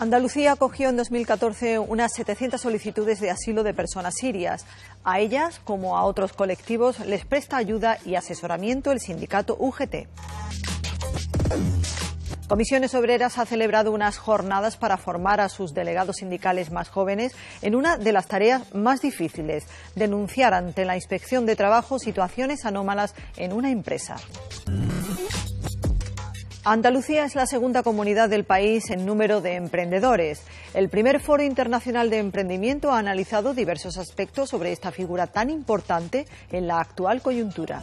Andalucía acogió en 2014 unas 700 solicitudes de asilo de personas sirias. A ellas, como a otros colectivos, les presta ayuda y asesoramiento el sindicato UGT. Comisiones Obreras ha celebrado unas jornadas para formar a sus delegados sindicales más jóvenes en una de las tareas más difíciles, denunciar ante la inspección de trabajo situaciones anómalas en una empresa. Andalucía es la segunda comunidad del país en número de emprendedores. El primer Foro Internacional de Emprendimiento ha analizado diversos aspectos sobre esta figura tan importante en la actual coyuntura.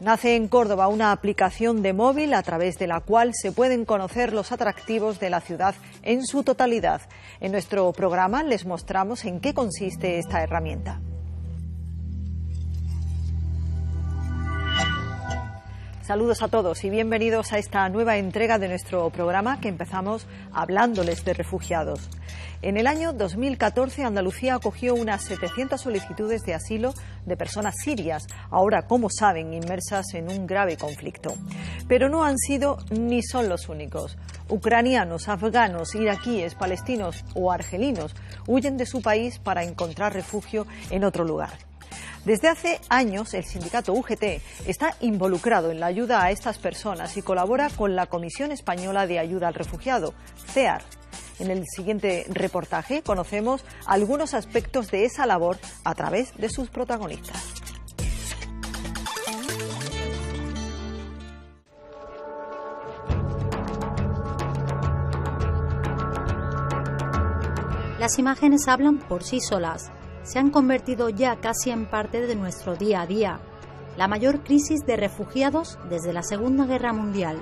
Nace en Córdoba una aplicación de móvil a través de la cual se pueden conocer los atractivos de la ciudad en su totalidad. En nuestro programa les mostramos en qué consiste esta herramienta. Saludos a todos y bienvenidos a esta nueva entrega de nuestro programa que empezamos hablándoles de refugiados. En el año 2014 Andalucía acogió unas 700 solicitudes de asilo de personas sirias, ahora, como saben, inmersas en un grave conflicto. Pero no han sido ni son los únicos. Ucranianos, afganos, iraquíes, palestinos o argelinos huyen de su país para encontrar refugio en otro lugar. Desde hace años, el sindicato UGT está involucrado en la ayuda a estas personas y colabora con la Comisión Española de Ayuda al Refugiado, CEAR. En el siguiente reportaje conocemos algunos aspectos de esa labor a través de sus protagonistas. Las imágenes hablan por sí solas se han convertido ya casi en parte de nuestro día a día. La mayor crisis de refugiados desde la Segunda Guerra Mundial.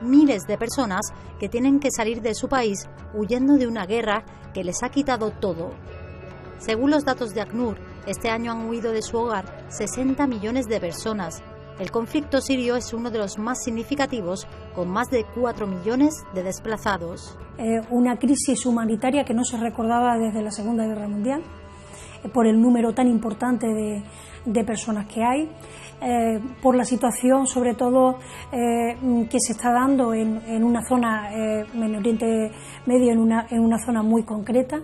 Miles de personas que tienen que salir de su país huyendo de una guerra que les ha quitado todo. Según los datos de ACNUR, este año han huido de su hogar 60 millones de personas. El conflicto sirio es uno de los más significativos, con más de 4 millones de desplazados. Eh, una crisis humanitaria que no se recordaba desde la Segunda Guerra Mundial por el número tan importante de, de personas que hay, eh, por la situación sobre todo eh, que se está dando en, una zona, eh, en Oriente Medio, en una, en una zona muy concreta,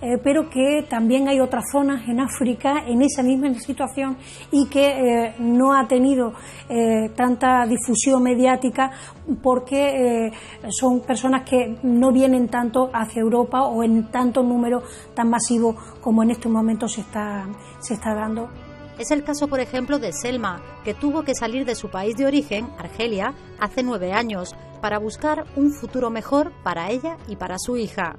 eh, pero que también hay otras zonas en África en esa misma situación y que no ha tenido tanta difusión mediática porque son personas que no vienen tanto hacia Europa o en tanto número tan masivo como en este momento se está, se está dando. Es el caso, por ejemplo, de Selma, que tuvo que salir de su país de origen, Argelia, hace nueve años, para buscar un futuro mejor para ella y para su hija.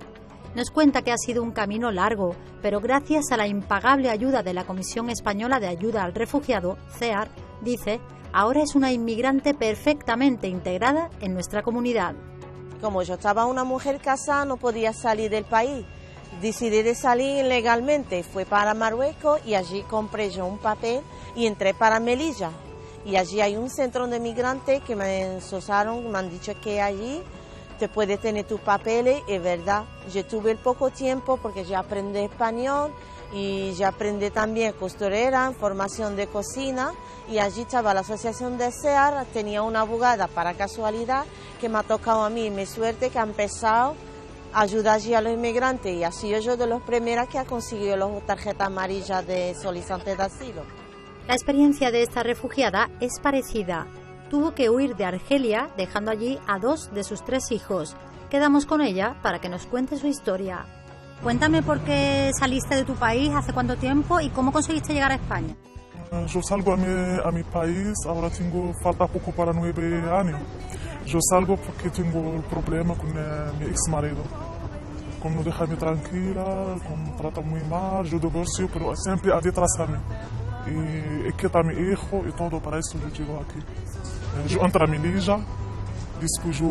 Nos cuenta que ha sido un camino largo, pero gracias a la impagable ayuda de la Comisión Española de Ayuda al Refugiado, CEAR, dice, ahora es una inmigrante perfectamente integrada en nuestra comunidad. Como yo estaba una mujer casada, no podía salir del país decidí de salir legalmente, fui para Marruecos y allí compré yo un papel y entré para Melilla. Y allí hay un centro de migrantes que me ensosaron, me han dicho que allí te puedes tener tus papeles, es verdad. Yo tuve el poco tiempo porque ya aprendí español y ya aprendí también costurera, formación de cocina y allí estaba la asociación de SEAR, tenía una abogada para casualidad que me ha tocado a mí, mi suerte que ha empezado ayuda allí a los inmigrantes y así yo de los primeros que ha conseguido las tarjetas amarillas de solicitantes de asilo. La experiencia de esta refugiada es parecida. Tuvo que huir de Argelia dejando allí a dos de sus tres hijos. Quedamos con ella para que nos cuente su historia. Cuéntame por qué saliste de tu país, hace cuánto tiempo y cómo conseguiste llegar a España. Yo salgo a mi, a mi país, ahora tengo falta poco para nueve años. Yo salgo porque tengo el problema con eh, mi ex marido. Como no dejarme tranquila, como trata muy mal, yo divorcio, pero siempre a detrás de mí. Y quita a mi hijo y todo, para eso yo llego aquí. Eh, yo entro a Melilla, después yo,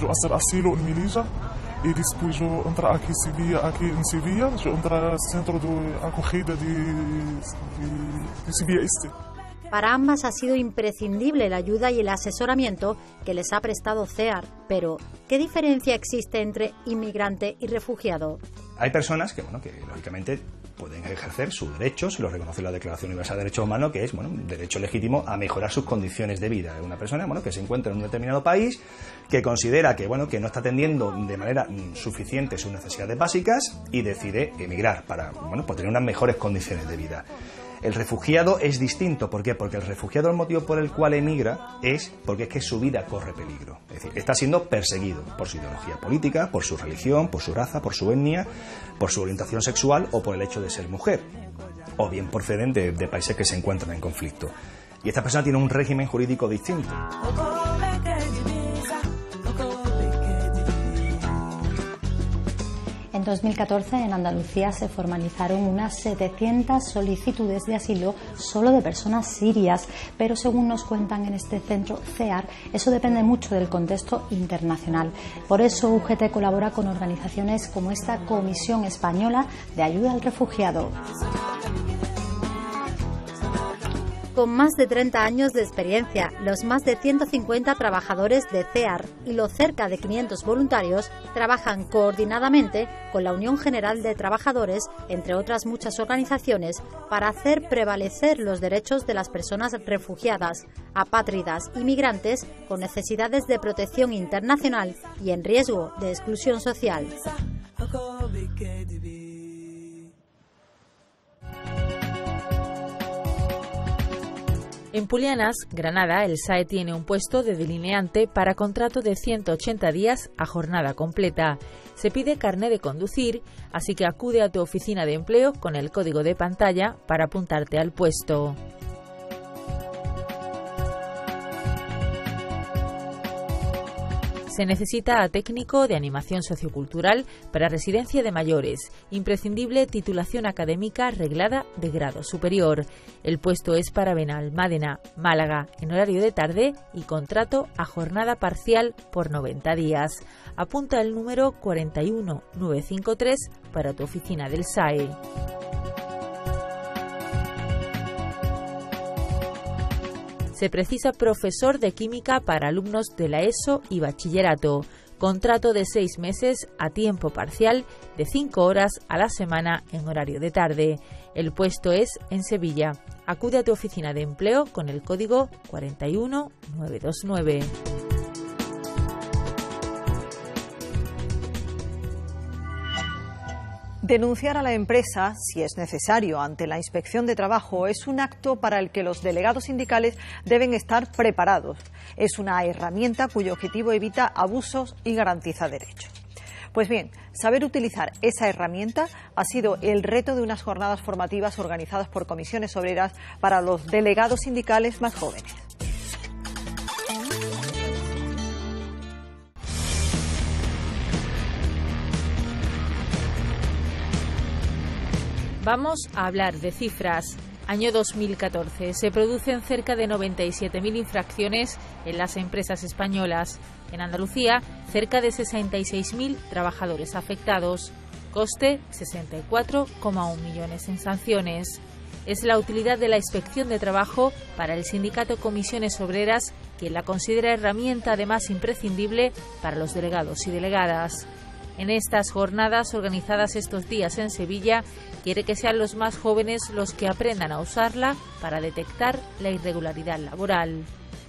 yo hacer asilo en Melilla y después yo entro aquí, Sevilla, aquí en Sevilla, yo entro al centro de acogida de, de, de Sevilla Este. Para ambas ha sido imprescindible la ayuda y el asesoramiento que les ha prestado CEAR. Pero, ¿qué diferencia existe entre inmigrante y refugiado? Hay personas que, bueno, que lógicamente pueden ejercer sus derechos, los reconoce la Declaración Universal de Derechos Humanos, que es bueno, un derecho legítimo a mejorar sus condiciones de vida. Una persona bueno, que se encuentra en un determinado país, que considera que, bueno, que no está atendiendo de manera mm, suficiente sus necesidades básicas y decide emigrar para bueno, pues tener unas mejores condiciones de vida. El refugiado es distinto, ¿por qué? Porque el refugiado, el motivo por el cual emigra es porque es que su vida corre peligro. Es decir, está siendo perseguido por su ideología política, por su religión, por su raza, por su etnia, por su orientación sexual o por el hecho de ser mujer, o bien proceden de, de países que se encuentran en conflicto. Y esta persona tiene un régimen jurídico distinto. En 2014 en Andalucía se formalizaron unas 700 solicitudes de asilo solo de personas sirias, pero según nos cuentan en este centro CEAR, eso depende mucho del contexto internacional. Por eso UGT colabora con organizaciones como esta Comisión Española de Ayuda al Refugiado. Con más de 30 años de experiencia, los más de 150 trabajadores de CEAR y los cerca de 500 voluntarios trabajan coordinadamente con la Unión General de Trabajadores, entre otras muchas organizaciones, para hacer prevalecer los derechos de las personas refugiadas, apátridas y migrantes con necesidades de protección internacional y en riesgo de exclusión social. En Pulianas, Granada, el SAE tiene un puesto de delineante para contrato de 180 días a jornada completa. Se pide carné de conducir, así que acude a tu oficina de empleo con el código de pantalla para apuntarte al puesto. Se necesita a técnico de animación sociocultural para residencia de mayores, imprescindible titulación académica reglada de grado superior. El puesto es para Benalmádena, Málaga, en horario de tarde y contrato a jornada parcial por 90 días. Apunta el número 41953 para tu oficina del SAE. Se precisa profesor de química para alumnos de la ESO y bachillerato. Contrato de seis meses a tiempo parcial de cinco horas a la semana en horario de tarde. El puesto es en Sevilla. Acude a tu oficina de empleo con el código 41929. Denunciar a la empresa, si es necesario, ante la inspección de trabajo es un acto para el que los delegados sindicales deben estar preparados. Es una herramienta cuyo objetivo evita abusos y garantiza derechos. Pues bien, saber utilizar esa herramienta ha sido el reto de unas jornadas formativas organizadas por comisiones obreras para los delegados sindicales más jóvenes. Vamos a hablar de cifras. Año 2014. Se producen cerca de 97.000 infracciones en las empresas españolas. En Andalucía, cerca de 66.000 trabajadores afectados. Coste 64,1 millones en sanciones. Es la utilidad de la inspección de trabajo para el sindicato Comisiones Obreras quien la considera herramienta además imprescindible para los delegados y delegadas. En estas jornadas organizadas estos días en Sevilla, quiere que sean los más jóvenes los que aprendan a usarla para detectar la irregularidad laboral.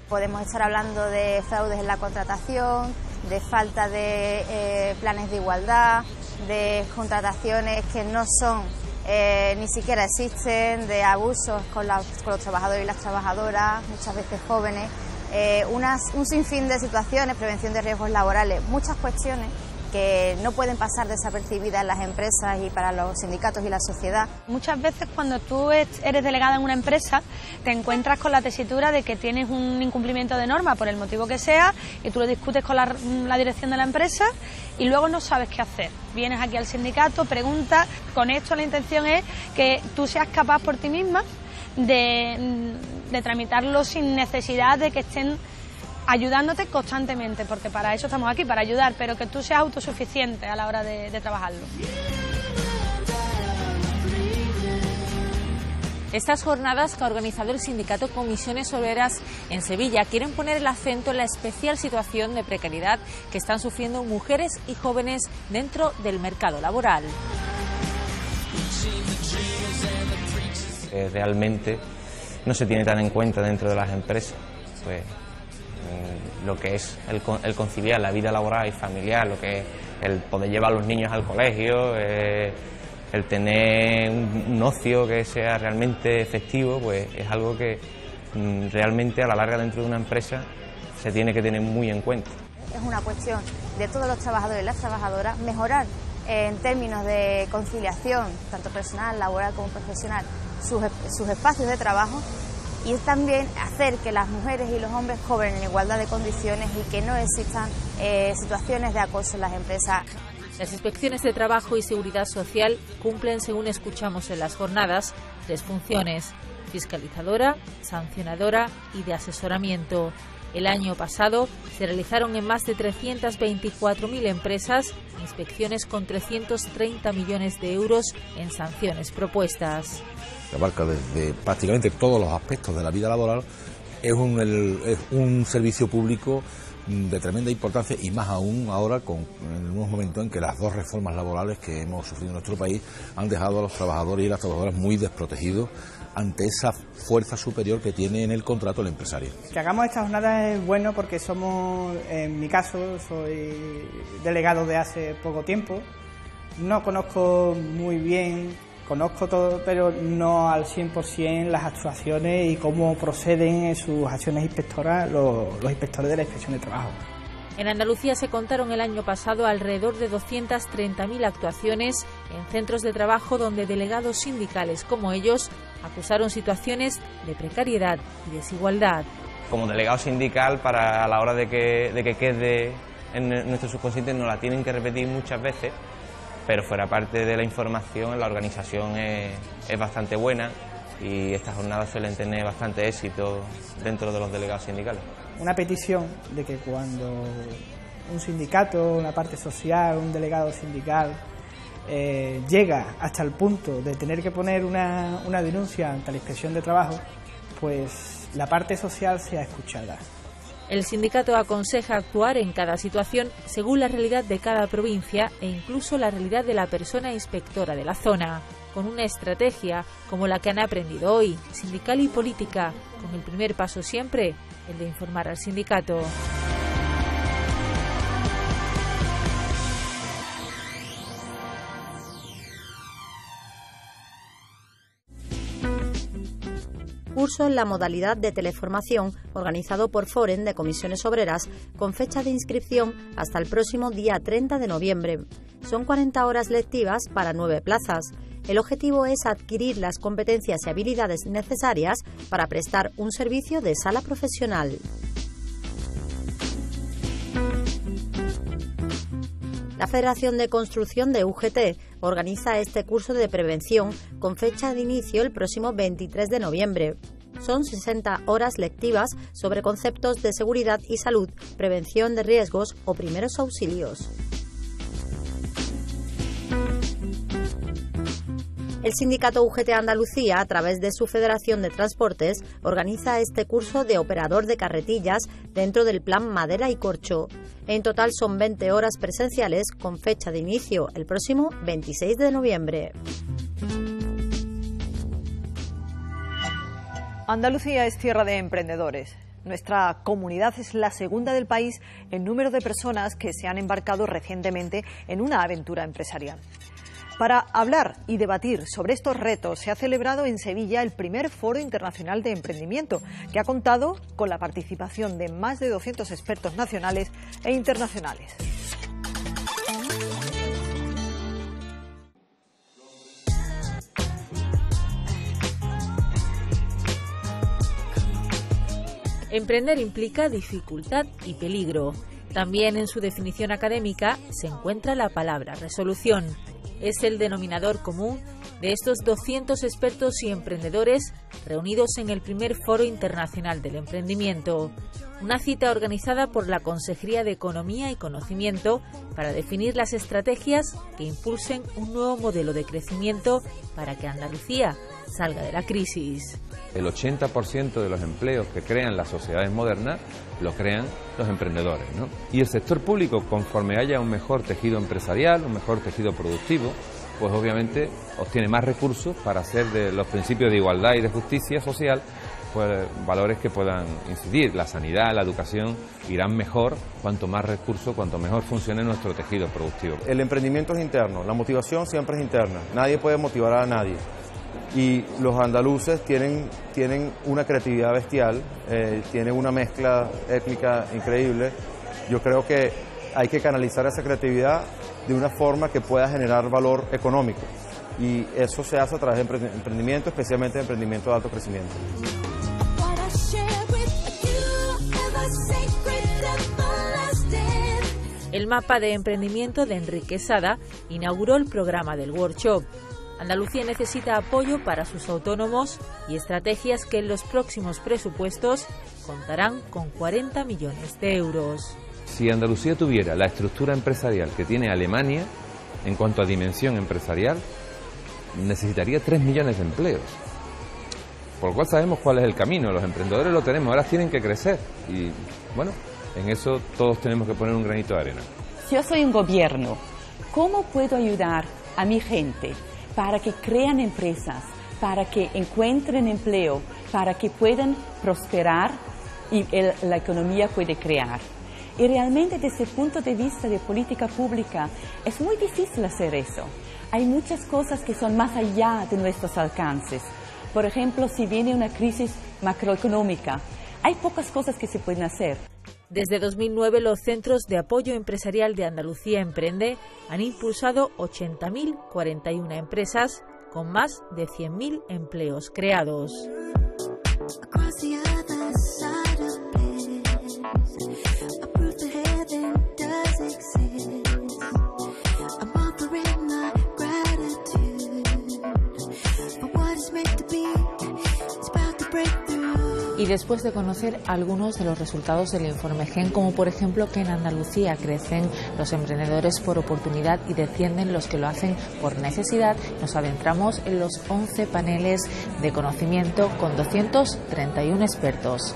Podemos estar hablando de fraudes en la contratación, de falta de eh, planes de igualdad, de contrataciones que no son eh, ni siquiera existen, de abusos con, los trabajadores y las trabajadoras, muchas veces jóvenes, eh, un sinfín de situaciones, prevención de riesgos laborales, muchas cuestiones que no pueden pasar desapercibidas las empresas y para los sindicatos y la sociedad. Muchas veces cuando tú eres delegada en una empresa te encuentras con la tesitura de que tienes un incumplimiento de norma por el motivo que sea y tú lo discutes con la, dirección de la empresa y luego no sabes qué hacer. Vienes aquí al sindicato, preguntas, con esto la intención es que tú seas capaz por ti misma de tramitarlo sin necesidad de que estén ayudándote constantemente, porque para eso estamos aquí, para ayudar, pero que tú seas autosuficiente a la hora de, trabajarlo. Estas jornadas que ha organizado el sindicato Comisiones Obreras en Sevilla quieren poner el acento en la especial situación de precariedad que están sufriendo mujeres y jóvenes dentro del mercado laboral. que realmente no se tiene tan en cuenta dentro de las empresas. Pues lo que es el, el conciliar la vida laboral y familiar, lo que es el poder llevar a los niños al colegio, eh, el tener un, ocio que sea realmente efectivo, pues es algo que mm, realmente a la larga dentro de una empresa se tiene que tener muy en cuenta. Es una cuestión de todos los trabajadores y las trabajadoras mejorar en términos de conciliación, tanto personal, laboral como profesional, sus espacios de trabajo y es también hacer que las mujeres y los hombres cobren en igualdad de condiciones y que no existan eh, situaciones de acoso en las empresas. Las inspecciones de trabajo y seguridad social cumplen, según escuchamos en las jornadas, tres funciones, fiscalizadora, sancionadora y de asesoramiento. El año pasado se realizaron en más de 324.000 empresas inspecciones con 330 millones de euros en sanciones propuestas. Abarca desde prácticamente todos los aspectos de la vida laboral, es un, es un servicio público de tremenda importancia y más aún ahora con, en unos momentos en que las dos reformas laborales que hemos sufrido en nuestro país han dejado a los trabajadores y las trabajadoras muy desprotegidos ante esa fuerza superior que tiene en el contrato el empresario. Que hagamos esta jornada es bueno porque somos, en mi caso, soy delegado de hace poco tiempo, no conozco muy bien conozco todo, pero no al 100% las actuaciones y cómo proceden en sus acciones inspectoras los, los inspectores de la inspección de trabajo. En Andalucía se contaron el año pasado alrededor de 230.000 actuaciones en centros de trabajo donde delegados sindicales como ellos acusaron situaciones de precariedad y desigualdad. Como delegado sindical, para a la hora de que, de que quede en nuestro subconsciente, nos la tienen que repetir muchas veces pero fuera parte de la información, la organización es, bastante buena y estas jornadas suelen tener bastante éxito dentro de los delegados sindicales. Una petición de que cuando un sindicato, una parte social, un delegado sindical eh, llega hasta el punto de tener que poner una, una denuncia ante la inspección de trabajo, pues la parte social sea escuchada. El sindicato aconseja actuar en cada situación según la realidad de cada provincia e incluso la realidad de la persona inspectora de la zona, con una estrategia como la que han aprendido hoy, sindical y política, con el primer paso siempre, el de informar al sindicato. Curso en la modalidad de teleformación organizado por Foren de Comisiones Obreras con fecha de inscripción hasta el próximo día 30 de noviembre. Son 40 horas lectivas para nueve plazas. El objetivo es adquirir las competencias y habilidades necesarias para prestar un servicio de sala profesional. La Federación de Construcción de UGT organiza este curso de prevención con fecha de inicio el próximo 23 de noviembre. Son 60 horas lectivas sobre conceptos de seguridad y salud, prevención de riesgos o primeros auxilios. El sindicato UGT Andalucía, a través de su Federación de Transportes, organiza este curso de operador de carretillas dentro del plan Madera y Corcho. En total son 20 horas presenciales con fecha de inicio el próximo 26 de noviembre. Andalucía es tierra de emprendedores. Nuestra comunidad es la segunda del país en número de personas que se han embarcado recientemente en una aventura empresarial. Para hablar y debatir sobre estos retos se ha celebrado en Sevilla el primer Foro Internacional de Emprendimiento, que ha contado con la participación de más de 200 expertos nacionales e internacionales. Emprender implica dificultad y peligro. También en su definición académica se encuentra la palabra resolución es el denominador común de estos 200 expertos y emprendedores reunidos en el primer Foro Internacional del Emprendimiento, una cita organizada por la Consejería de Economía y Conocimiento para definir las estrategias que impulsen un nuevo modelo de crecimiento para que Andalucía salga de la crisis. El 80% de los empleos que crean las sociedades modernas lo crean los emprendedores. ¿no? Y el sector público, conforme haya un mejor tejido empresarial, un mejor tejido productivo, pues obviamente obtiene más recursos para hacer de los principios de igualdad y de justicia social pues, valores que puedan incidir. La sanidad, la educación irán mejor cuanto más recursos, cuanto mejor funcione nuestro tejido productivo. El emprendimiento es interno, la motivación siempre es interna. Nadie puede motivar a nadie. Y los andaluces tienen, tienen una creatividad bestial, eh, tienen una mezcla étnica increíble. Yo creo que hay que canalizar esa creatividad de una forma que pueda generar valor económico. Y eso se hace a través de emprendimiento, especialmente emprendimiento de alto crecimiento. El mapa de emprendimiento de Enrique Sada inauguró el programa del workshop. Andalucía necesita apoyo para sus autónomos y estrategias que en los próximos presupuestos contarán con 40 millones de euros. Si Andalucía tuviera la estructura empresarial que tiene Alemania, en cuanto a dimensión empresarial, necesitaría 3 millones de empleos. Por lo cual sabemos cuál es el camino, los emprendedores lo tenemos, ahora tienen que crecer y bueno, en eso todos tenemos que poner un granito de arena. Si yo soy un gobierno, ¿cómo puedo ayudar a mi gente para que crean empresas, para que encuentren empleo, para que puedan prosperar y la economía puede crear? Y realmente desde el punto de vista de política pública es muy difícil hacer eso. Hay muchas cosas que son más allá de nuestros alcances. Por ejemplo, si viene una crisis macroeconómica, hay pocas cosas que se pueden hacer. Desde 2009, los Centros de Apoyo Empresarial de Andalucía Emprende han impulsado 80.041 empresas con más de 100.000 empleos creados. Y después de conocer algunos de los resultados del informe GEN, como por ejemplo que en Andalucía crecen los emprendedores por oportunidad y descienden los que lo hacen por necesidad, nos adentramos en los 11 paneles de conocimiento con 231 expertos.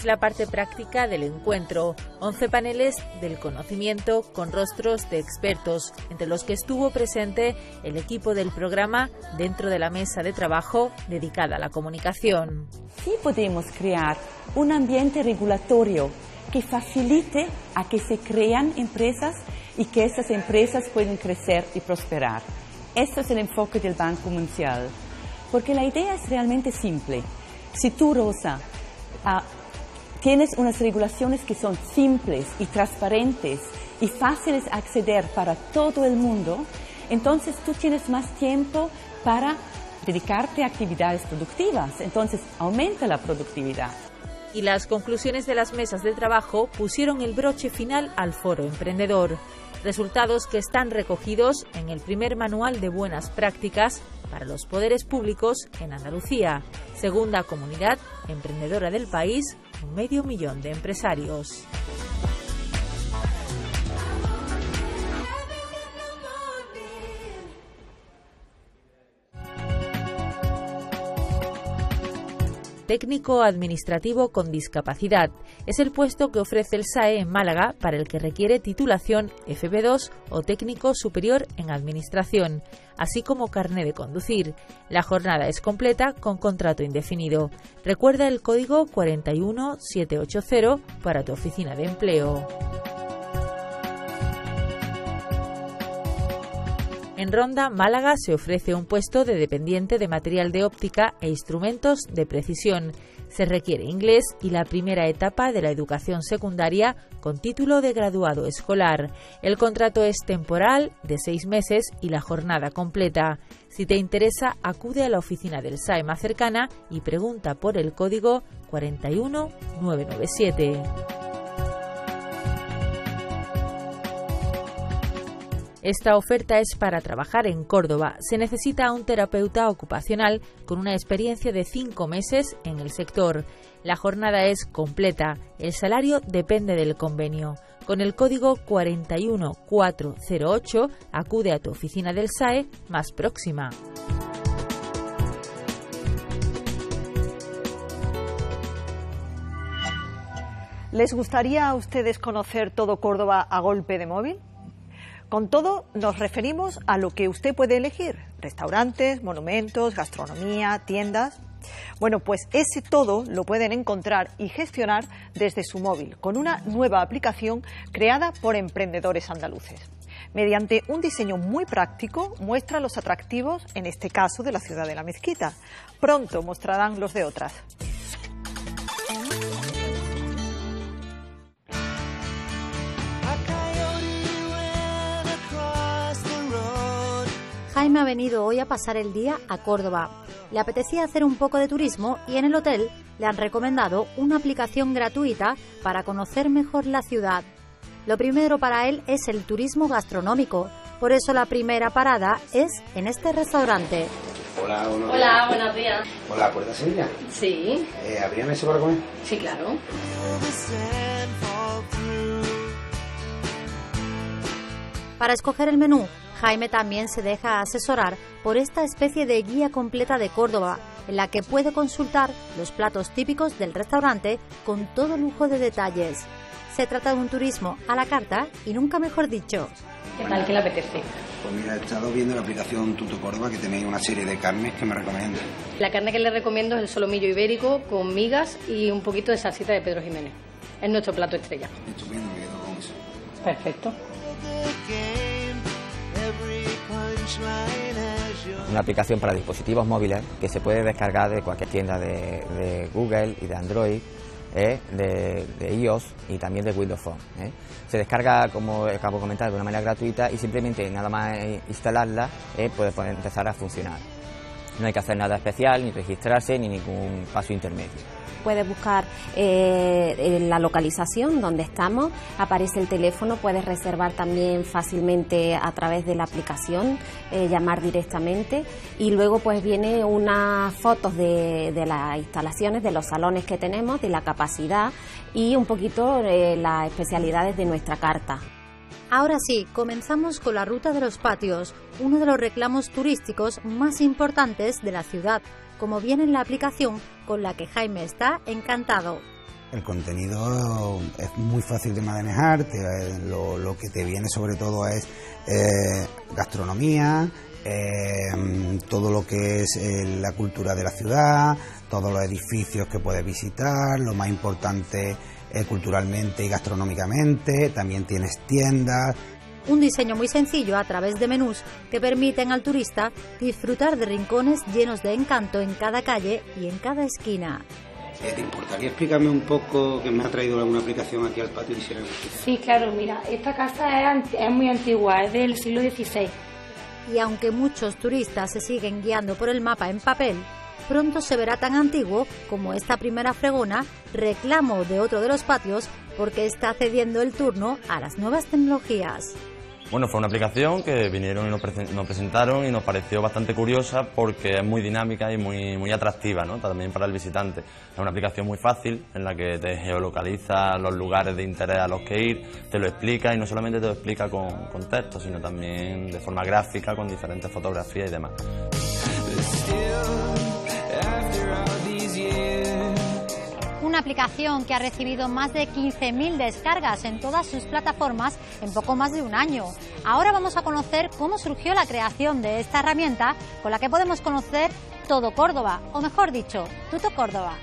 Es la parte práctica del encuentro. 11 paneles del conocimiento con rostros de expertos, entre los que estuvo presente el equipo del programa dentro de la mesa de trabajo dedicada a la comunicación. Sí podemos crear un ambiente regulatorio que facilite a que se crean empresas y que esas empresas puedan crecer y prosperar. Este es el enfoque del Banco Mundial, porque la idea es realmente simple. Si tú, Rosa, ah, tienes unas regulaciones que son simples y transparentes y fáciles de acceder para todo el mundo, entonces tú tienes más tiempo para dedicarte a actividades productivas, entonces aumenta la productividad. Y las conclusiones de las mesas de trabajo pusieron el broche final al foro emprendedor. Resultados que están recogidos en el primer manual de buenas prácticas para los poderes públicos en Andalucía, segunda comunidad emprendedora del país, medio millón de empresarios. Técnico administrativo con discapacidad. Es el puesto que ofrece el SAE en Málaga para el que requiere titulación FB2 o técnico superior en administración, así como carné de conducir. La jornada es completa con contrato indefinido. Recuerda el código 41780 para tu oficina de empleo. En Ronda, Málaga, se ofrece un puesto de dependiente de material de óptica e instrumentos de precisión. Se requiere inglés y la primera etapa de la educación secundaria con título de graduado escolar. El contrato es temporal, de seis meses y la jornada completa. Si te interesa, acude a la oficina del SAE más cercana y pregunta por el código 41997. Esta oferta es para trabajar en Córdoba. Se necesita un terapeuta ocupacional con una experiencia de cinco meses en el sector. La jornada es completa. El salario depende del convenio. Con el código 41408 acude a tu oficina del SAE más próxima. ¿Les gustaría a ustedes conocer todo Córdoba a golpe de móvil? Con todo, nos referimos a lo que usted puede elegir, restaurantes, monumentos, gastronomía, tiendas. Bueno, pues ese todo lo pueden encontrar y gestionar desde su móvil, con una nueva aplicación creada por emprendedores andaluces. Mediante un diseño muy práctico, muestra los atractivos, en este caso de la ciudad de la Mezquita. Pronto mostrarán los de otras. Jaime ha venido hoy a pasar el día a Córdoba. Le apetecía hacer un poco de turismo y en el hotel le han recomendado una aplicación gratuita para conocer mejor la ciudad. Lo primero para él es el turismo gastronómico, por eso la primera parada es en este restaurante. Hola, buenos Hola, días. buenos días. Hola, ¿puerta Sevilla? Sí, Eh, ¿Habría mesa para comer? sí, claro. Para escoger el menú, Jaime también se deja asesorar por esta especie de guía completa de Córdoba, en la que puede consultar los platos típicos del restaurante con todo lujo de detalles. Se trata de un turismo a la carta y nunca mejor dicho. ¿Qué tal? ¿Qué le apetece? Pues mira, he estado viendo la aplicación Tuto Córdoba que tenéis una serie de carnes que me recomiendan. La carne que le recomiendo es el solomillo ibérico con migas y un poquito de salsita de Pedro Jiménez. Es nuestro plato estrella. Estupendo, me quedo con eso. Perfecto. Una aplicación para dispositivos móviles que se puede descargar de cualquier tienda de, Google y de Android, ¿eh? de, iOS y también de Windows Phone. ¿eh? Se descarga, como acabo de comentar, de una manera gratuita y simplemente nada más eh, instalarla puede empezar a funcionar. No hay que hacer nada especial, ni registrarse, ni ningún paso intermedio. Puedes buscar eh, la localización donde estamos, aparece el teléfono, puedes reservar también fácilmente a través de la aplicación, eh, llamar directamente. Y luego pues viene unas fotos de, de las instalaciones, de los salones que tenemos, de la capacidad y un poquito eh, las especialidades de nuestra carta. Ahora sí, comenzamos con la ruta de los patios, uno de los reclamos turísticos más importantes de la ciudad, como viene en la aplicación con la que Jaime está encantado. El contenido es muy fácil de manejar, lo, que te viene sobre todo es eh, gastronomía, eh, todo lo que es eh, la cultura de la ciudad, todos los edificios que puedes visitar, lo más importante culturalmente y gastronómicamente, también tienes tiendas, Un diseño muy sencillo a través de menús que permiten al turista disfrutar de rincones llenos de encanto en cada calle y en cada esquina. Eh, ¿Te importaría explicarme un poco que me ha traído alguna aplicación aquí al patio y Sí, claro, mira, esta casa es, es muy antigua, es del siglo XVI. Y aunque muchos turistas se siguen guiando por el mapa en papel, pronto se verá tan antiguo como esta primera fregona, reclamo de otro de los patios porque está cediendo el turno a las nuevas tecnologías. Bueno, fue una aplicación que vinieron y nos, presen- nos presentaron y nos pareció bastante curiosa porque es muy dinámica y muy, muy atractiva, ¿no? También para el visitante. Es una aplicación muy fácil en la que te geolocaliza los lugares de interés a los que ir, te lo explica y no solamente te lo explica con, con texto, sino también de forma gráfica, con diferentes fotografías y demás. Aplicación que ha recibido más de 15.000 descargas en todas sus plataformas en poco más de un año. Ahora vamos a conocer cómo surgió la creación de esta herramienta con la que podemos conocer todo Córdoba, o mejor dicho, Tuto Córdoba.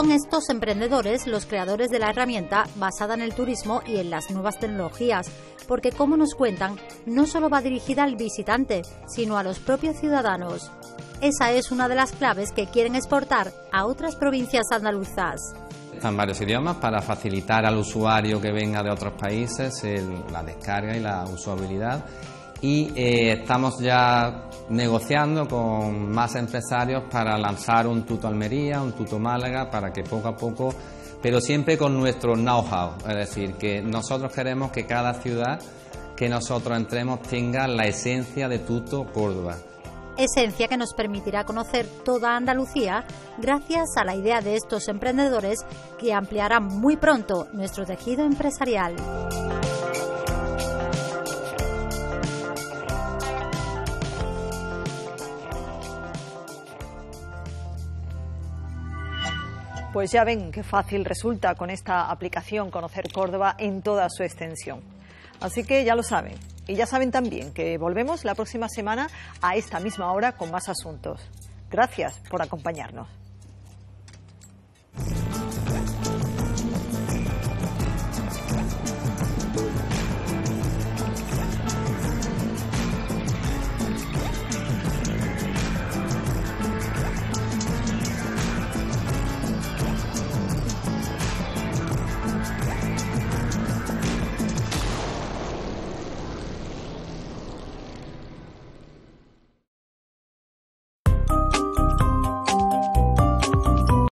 Son estos emprendedores los creadores de la herramienta basada en el turismo y en las nuevas tecnologías, porque como nos cuentan, no solo va dirigida al visitante, sino a los propios ciudadanos. Esa es una de las claves que quieren exportar a otras provincias andaluzas. Están varios idiomas para facilitar al usuario que venga de otros países el- la descarga y la usabilidad. Y eh, estamos ya negociando con más empresarios para lanzar un tuto Almería, un tuto Málaga, para que poco a poco, pero siempre con nuestro know-how. Es decir, que nosotros queremos que cada ciudad que nosotros entremos tenga la esencia de tuto Córdoba. Esencia que nos permitirá conocer toda Andalucía gracias a la idea de estos emprendedores que ampliarán muy pronto nuestro tejido empresarial. Pues ya ven qué fácil resulta con esta aplicación conocer Córdoba en toda su extensión. Así que ya lo saben. Y ya saben también que volvemos la próxima semana a esta misma hora con más asuntos. Gracias por acompañarnos.